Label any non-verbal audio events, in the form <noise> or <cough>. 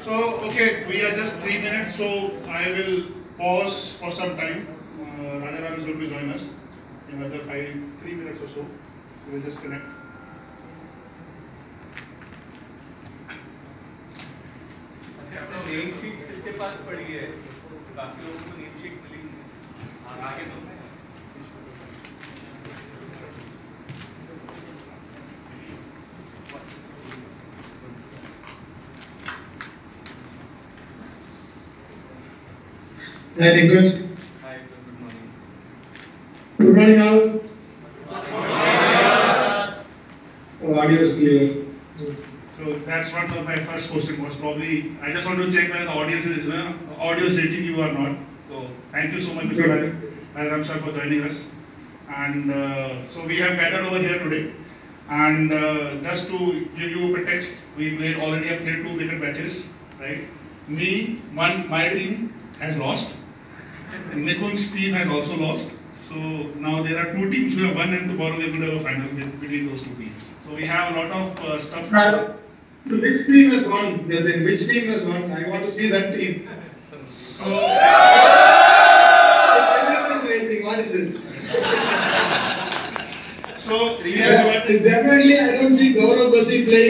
So, okay, we are just three minutes, so I will pause for some time. Uh, Rajaram is going to join us in another five, three minutes or so. So we'll just connect. अच्छा अपने name sheets किसके पास पड़ी है बाकी लोगों को name sheet मिली Hi, Nicholas. Sir. Good morning. Good morning, all. Good morning, oh, audience clear. So that's what my first question was. Probably, I just want to check whether the audience is, uh, audio is you or not. So thank you so much, Mr. Madharam sir, for joining us. And uh, so we have gathered over here today. And uh, just to give you a text, we played already have played two cricket matches, right? Me, one, my team has lost, Nikun's team has also lost. So now there are two teams who have won and tomorrow going to have a final between those two teams. So we have a lot of uh, stuff. Uh, Which team has won? Jatin? Which team has won? I want to see that team. So Everyone <laughs> is racing. What is this? <laughs> So we have got Definitely, I don't see Gaurav Basi playing